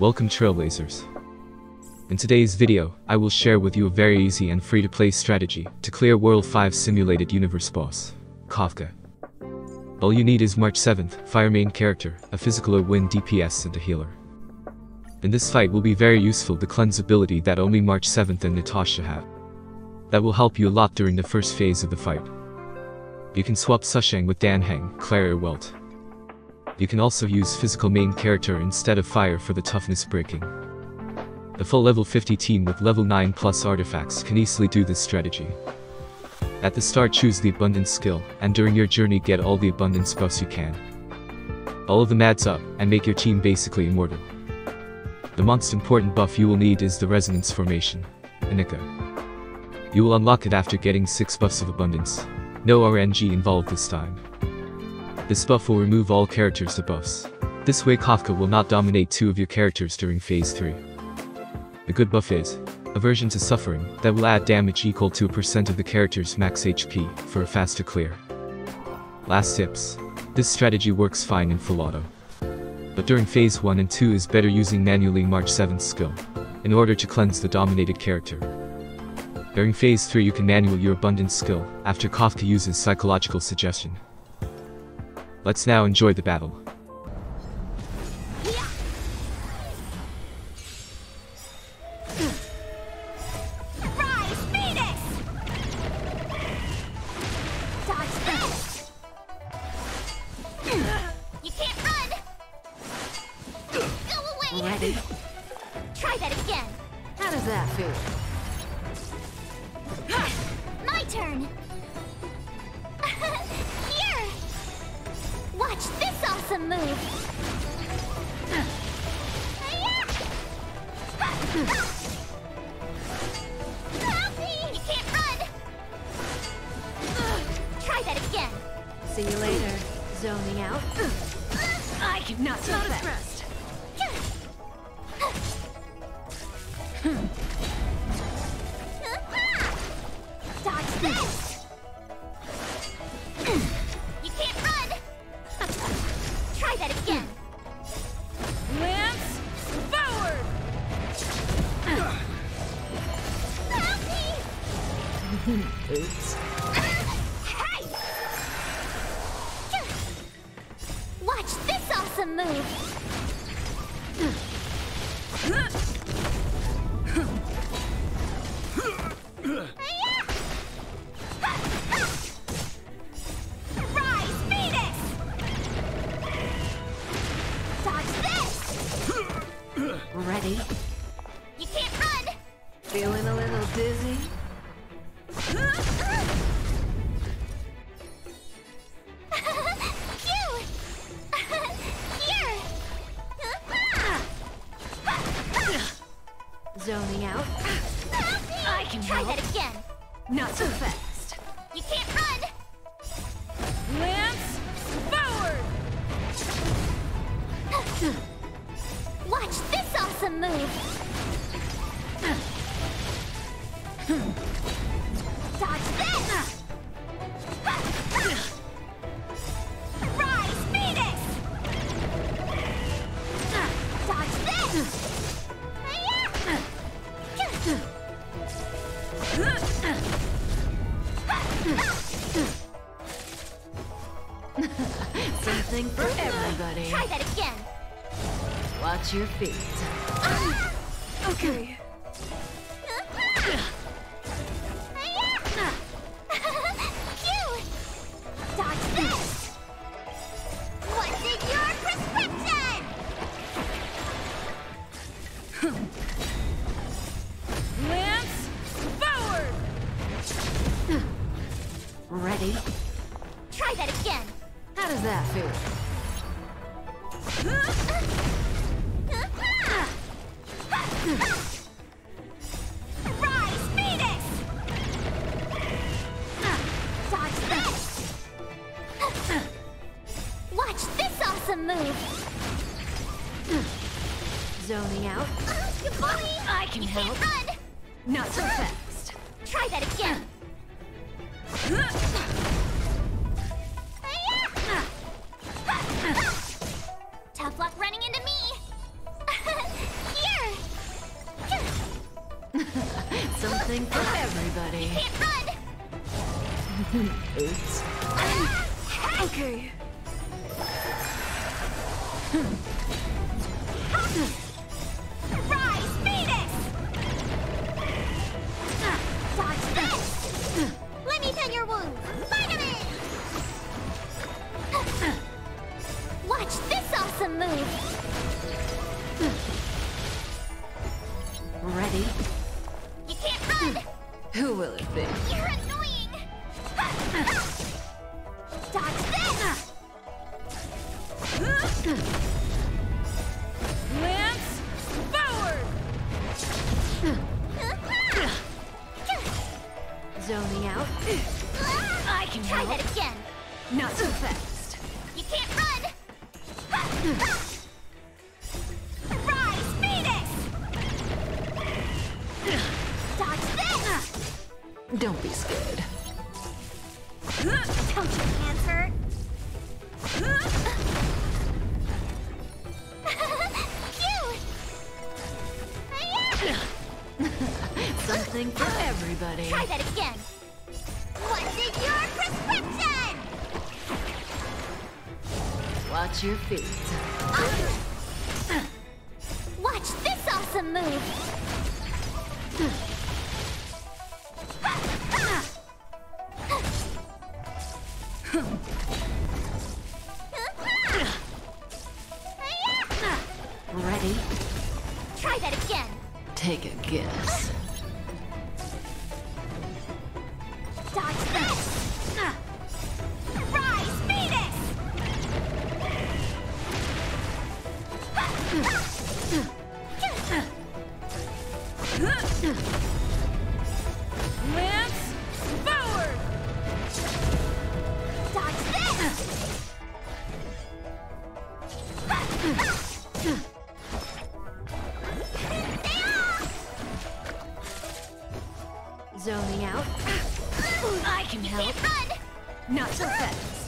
Welcome Trailblazers. In today's video, I will share with you a very easy and free-to-play strategy to clear World 5 Simulated Universe boss, Kafka. All you need is March 7th, fire main character, a physical or wind DPS and a healer. In this fight will be very useful the cleanse ability that only March 7th and Natasha have. That will help you a lot during the first phase of the fight. You can swap Sushang with Dan Heng, Clara or Welt. You can also use physical main character instead of fire for the toughness breaking. The full level 50 team with level 9 plus artifacts can easily do this strategy. At the start choose the abundance skill, and during your journey get all the abundance buffs you can. All of them adds up, and make your team basically immortal. The most important buff you will need is the resonance formation, Anicca. You will unlock it after getting 6 buffs of abundance. No RNG involved this time. This buff will remove all characters debuffs. This way Kafka will not dominate two of your characters during phase 3. A good buff is, aversion to suffering, that will add damage equal to a percent of the character's max HP, for a faster clear. Last tips. This strategy works fine in full auto. But during phase 1 and 2 is better using manually March 7th skill, in order to cleanse the dominated character. During phase 3 you can manual your abundance skill, after Kafka uses psychological suggestion. Let's now enjoy the battle. Rise, Phoenix! Dodge this! You can't run! Go away! Ready? Try that again! How does that feel? My turn! Watch this awesome move! Help me! You can't run! Try that again! See you later. Zoning out. I cannot so fast. Dodge this! Oops. Hey! Watch this awesome move! Rise, Phoenix! Dodge this! Ready? You can't run! Feeling a little dizzy? Zoning out? I can Try help. that again! Not so fast. You can't run! Lance, forward! Watch this awesome move! Something for everybody. Try that again! Watch your feet. Ah! Okay. Phew! Dodge this! What's in your prescription? Lance, forward! Ready? Try that again! How does that feel? Rise, Phoenix! Dodge this! Watch this awesome move! Zoning out? Bully! I can you help. Run! Not so fast. Try that again! Rise, Don't be scared. Don't your hands hurt? Cute! Something for everybody. Try that again! What's in your prescription? Watch your feet. Ah! Watch this awesome move! Lance, forward! Dodge this! Zoning out. I can help. Not so fast.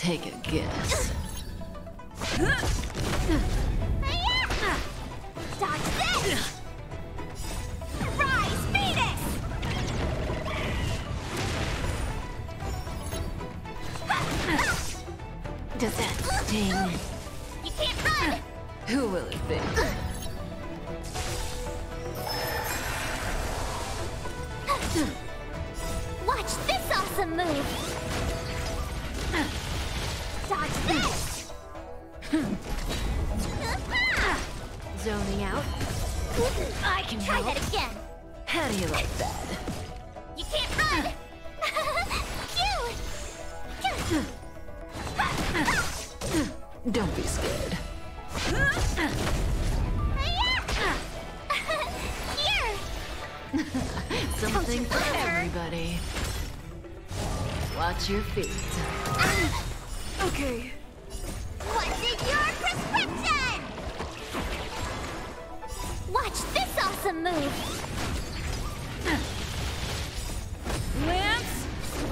Take a guess. Rise, Venus! Does that sting? You can't run! Who will it be? Watch this awesome move! Dodge this! Zoning out. I can Try help. that again! How do you like that? You can't run! Cute! Don't be scared. Something for everybody. Watch your feet. Okay. What's in your prescription? Watch this awesome move! Lance,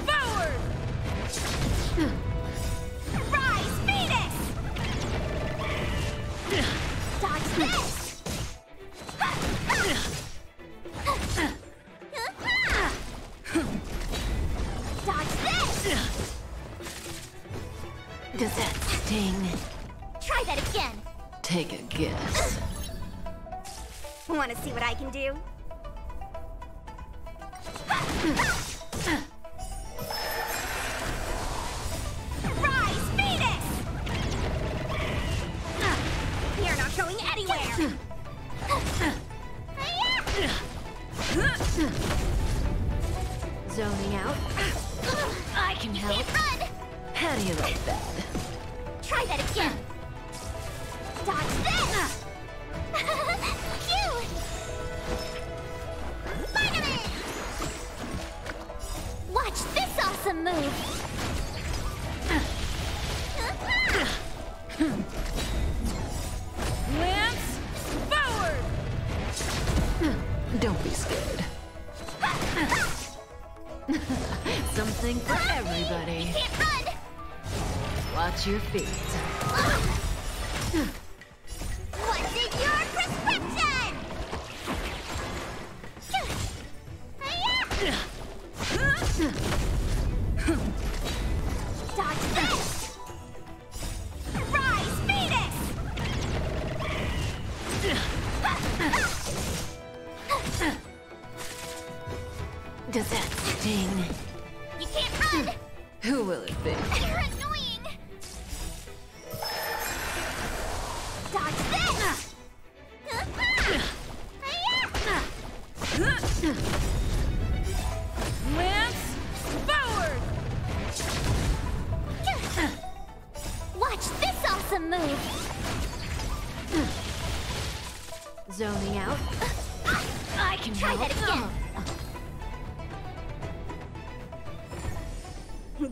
forward! see what I can do? Feet. What's in your prescription? Dodge this! Rise! Does that sting? You can't run! Who will it be?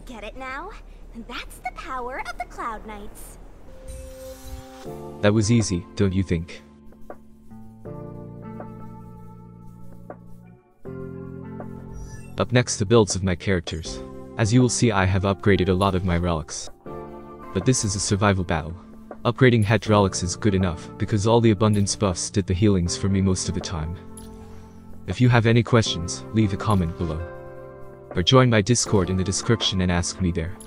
Get it now? That's the power of the Cloud Knights. That was easy, don't you think? Up next the builds of my characters. As you will see I have upgraded a lot of my relics. But this is a survival battle. Upgrading het relics is good enough, because all the abundance buffs did the healings for me most of the time. If you have any questions, leave a comment below. Or join my discord in the description and ask me there.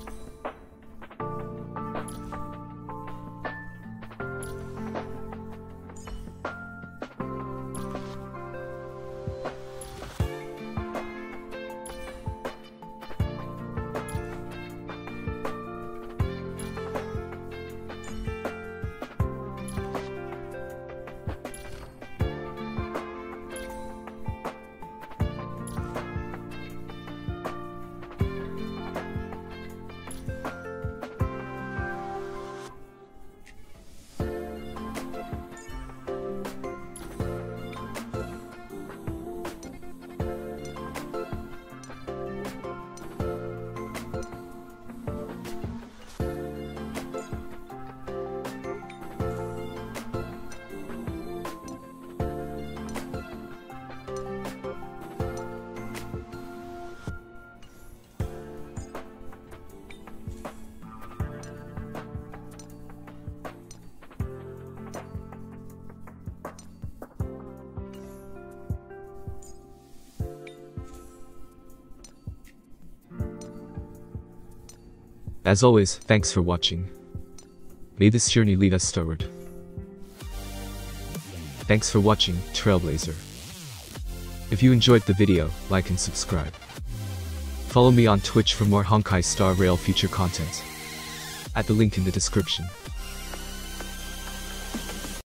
As always, thanks for watching. May this journey lead us starward. Thanks for watching, Trailblazer. If you enjoyed the video, like and subscribe. Follow me on Twitch for more Honkai Star Rail future content. At the link in the description.